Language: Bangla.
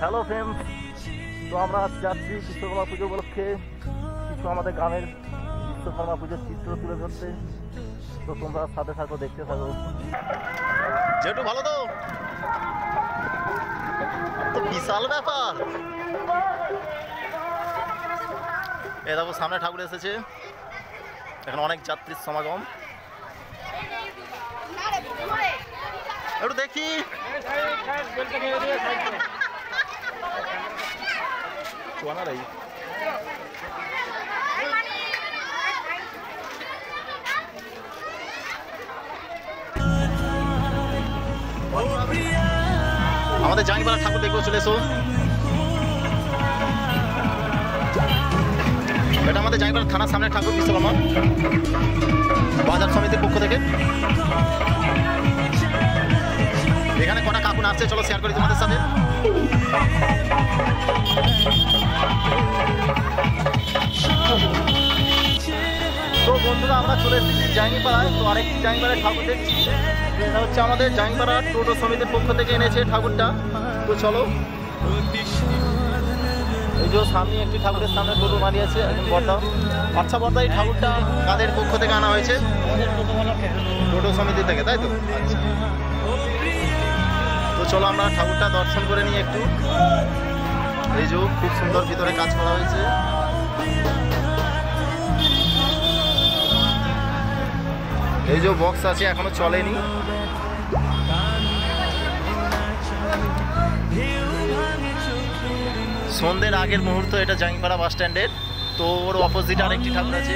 হ্যালো ফ্রেন্ড তো আমরা আজ যাচ্ছি বিশ্বকর্মা পুজো উপলক্ষে। কিছু আমাদের গ্রামের বিশ্বকর্মা পুজোর চিত্র তুলে ধরতে। তো তোমরা সাথে থাকো, দেখতে থাকো। যেটু ভালো তো বিশাল ব্যাপার। এ দেখো, সামনে ঠাকুর এসেছে। এখন অনেক যাত্রীর সমাগম। একটু দেখি। চুয়ানা রাই আমাদের জাঙ্গিপাড়া ঠাকুর দেখব চলে এসো। এটা আমাদের জাঙ্গিপাড়া থানার সামনে ঠাকুর বিশ্বকর্মা বাজার সমিতির পক্ষ থেকে। এখানে কটা কাকুন আসছে, চলো শেয়ার করি তোমাদের সাথে। তো বন্ধুরা, আমরা চলে এসেছি জাঙ্গিপাড়ায় তো আরেকটি জাঙ্গিপাড়ায় ঠাকুর দেখছি। এটা হচ্ছে আমাদের জাঙ্গিপাড়া টোটো সমিতির পক্ষ থেকে এনেছে ঠাকুরটা। তো চলো। এই যে সামনে একটি ঠাকুরের সামনে টোটো মারিয়েছে একজন বর্দা। আচ্ছা বর্দা, এই ঠাকুরটা কাদের পক্ষ থেকে আনা হয়েছে? টোটো সমিতি থেকে, তাই তো? আচ্ছা। তো চলো আমরা ঠাকুরটা দর্শন করে নিই একটু। এই যে খুব সুন্দর ভিতরে কাজ করা হয়েছে। এই যে বক্স আছে, এখনও চলেনি। সন্ধ্যের আগের মুহূর্ত, এটা জাঙ্গিপাড়া বাস স্ট্যান্ডের। তো ওর অপোজিট আরেকটি ঠাকুর আছে।